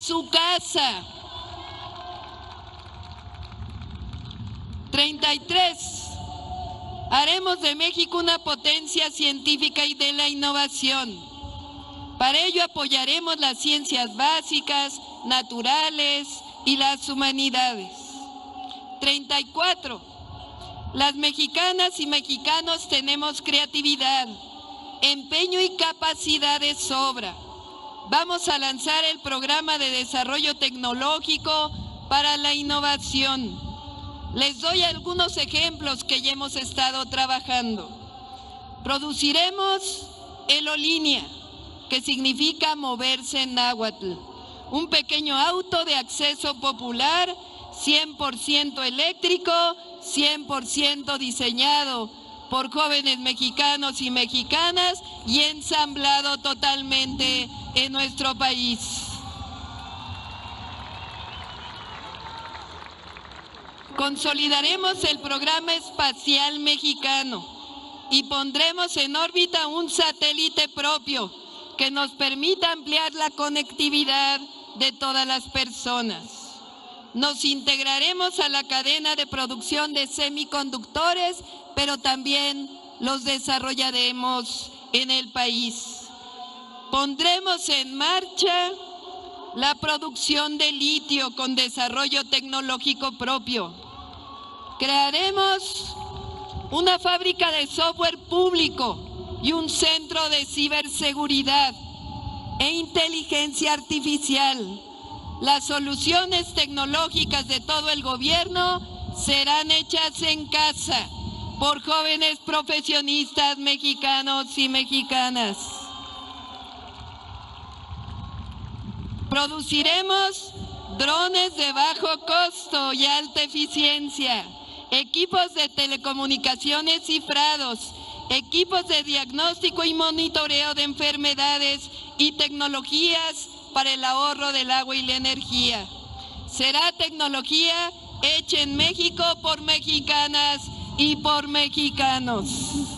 su casa. 33. Haremos de México una potencia científica y de la innovación. Para ello apoyaremos las ciencias básicas, naturales y las humanidades. 34. Las mexicanas y mexicanos tenemos creatividad, empeño y capacidad de sobra. Vamos a lanzar el programa de desarrollo tecnológico para la innovación. Les doy algunos ejemplos que ya hemos estado trabajando. Produciremos Elolínea, que significa moverse en náhuatl, un pequeño auto de acceso popular 100% eléctrico, 100% diseñado por jóvenes mexicanos y mexicanas y ensamblado totalmente en nuestro país. Consolidaremos el programa espacial mexicano y pondremos en órbita un satélite propio que nos permita ampliar la conectividad de todas las personas. Nos integraremos a la cadena de producción de semiconductores, pero también los desarrollaremos en el país. Pondremos en marcha la producción de litio con desarrollo tecnológico propio. Crearemos una fábrica de software público y un centro de ciberseguridad e inteligencia artificial. Las soluciones tecnológicas de todo el gobierno serán hechas en casa por jóvenes profesionistas mexicanos y mexicanas. Produciremos drones de bajo costo y alta eficiencia, equipos de telecomunicaciones cifrados, equipos de diagnóstico y monitoreo de enfermedades y tecnologías para el ahorro del agua y la energía. Será tecnología hecha en México por mexicanas y por mexicanos.